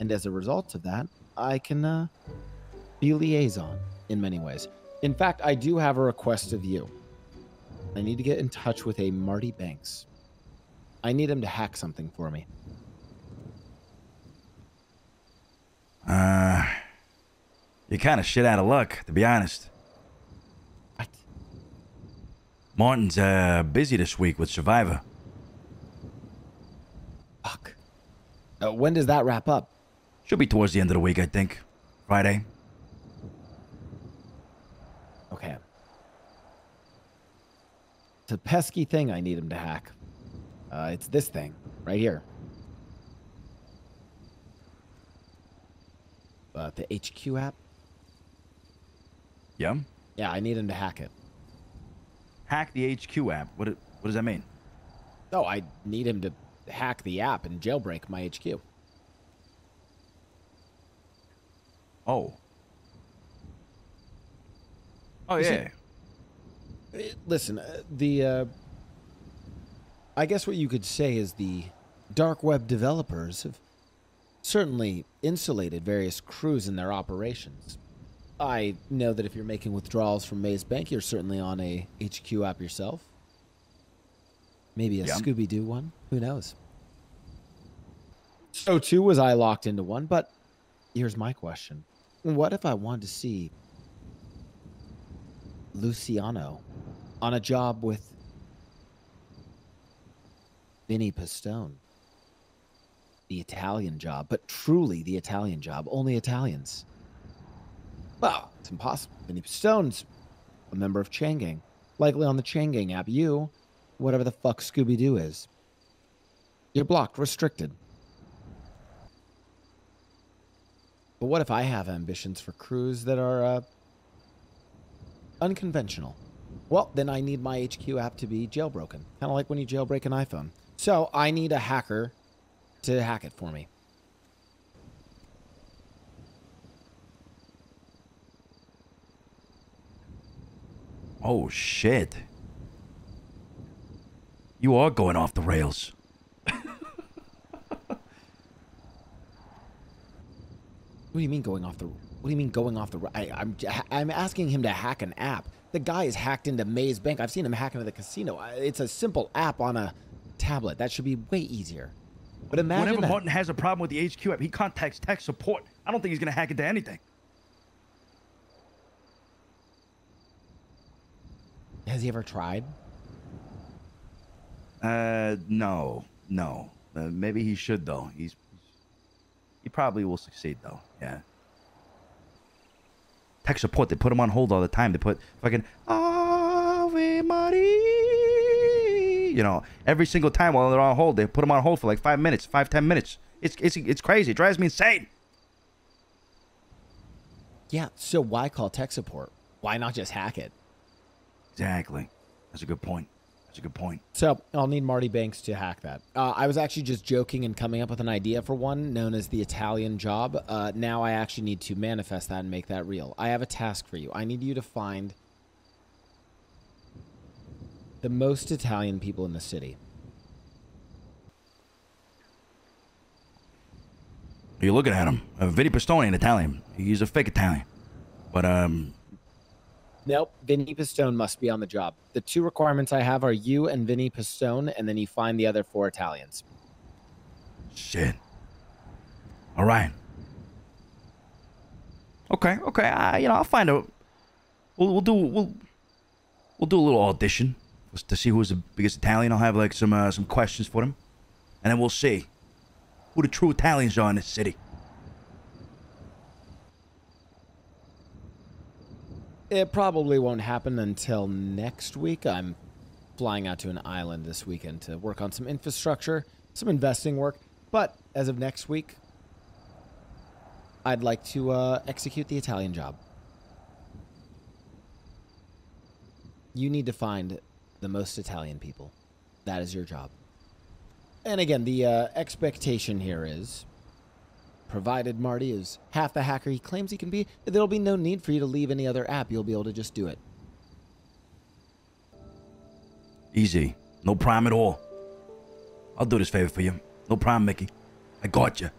And as a result of that, I can uh, be liaison in many ways. In fact, I do have a request of you. I need to get in touch with a Marty Banks. I need him to hack something for me. Uh, you're kind of shit out of luck, to be honest. What? Martin's uh, busy this week with Survivor. Fuck. Uh, when does that wrap up? Should be towards the end of the week, I think. Friday. Okay. It's a pesky thing I need him to hack. Uh, it's this thing right here. Uh, the HQ app. Yeah? Yeah, I need him to hack it. Hack the HQ app. What, what does that mean? Oh, I need him to hack the app and jailbreak my HQ. Oh. Oh, Is yeah. it- Uh, Listen, uh, the uh, I guess what you could say is the dark web developers have certainly insulated various crews in their operations. I know that if you're making withdrawals from Maze Bank, you're certainly on a HQ app yourself. Maybe a Yeah. Scooby Doo one. Who knows? So too was I locked into one, but here's my question. What if I wanted to see Luciano on a job with Vinny Pistone? The Italian job, but truly the Italian job. Only Italians. Well, it's impossible. Vinny Pistone's a member of Chain Gang. Likely on the Chain Gang app. You, whatever the fuck Scooby Doo is, you're blocked, restricted. But what if I have ambitions for crews that are uh, unconventional? Well, then I need my HQ app to be jailbroken, kind of like when you jailbreak an iPhone. So I need a hacker to hack it for me. Oh, shit. You are going off the rails. What do you mean going off the? What do you mean going off the? I, I'm I'm asking him to hack an app. The guy is hacked into Maze Bank. I've seen him hack into the casino. It's a simple app on a tablet. That should be way easier. But imagine Whenever that. Martin has a problem with the HQ app, he contacts tech support. I don't think he's going to hack into anything. Has he ever tried? Uh, no, no. Uh, maybe he should though. He's he probably will succeed though. Yeah. Tech support. They put him on hold all the time. They put fucking Ave Maria. You know, every single time while they're on hold, they put him on hold for like five minutes, five ten minutes. It's it's it's crazy. It drives me insane. Yeah. So why call tech support? Why not just hack it? Exactly. That's a good point. A good point. So I'll need Marty Banks to hack that. Uh, I was actually just joking and coming up with an idea for one known as the Italian job. Uh, now I actually need to manifest that and make that real. I have a task for you. I need you to find the most Italian people in the city. You're looking at him. Uh, Vinny Pistone ain't Italian. He's a fake Italian. But um, Nope, Vinny Pistone must be on the job. The two requirements I have are you and Vinny Pistone, and then you find the other four Italians. Shit. All right. Okay, okay. I, you know, I'll find out. We'll, we'll do we'll we'll do a little audition to see who's the biggest Italian. I'll have like some uh, some questions for them, and then we'll see who the true Italians are in this city. It probably won't happen until next week. I'm flying out to an island this weekend to work on some infrastructure, some investing work. But as of next week, I'd like to uh, execute the Italian job. You need to find the most Italian people. That is your job. And again, the uh, expectation here is provided Marty is half the hacker he claims he can be, there'll be no need for you to leave any other app. You'll be able to just do it. Easy, no problem at all. I'll do this favor for you. No problem, Mickey. I got you.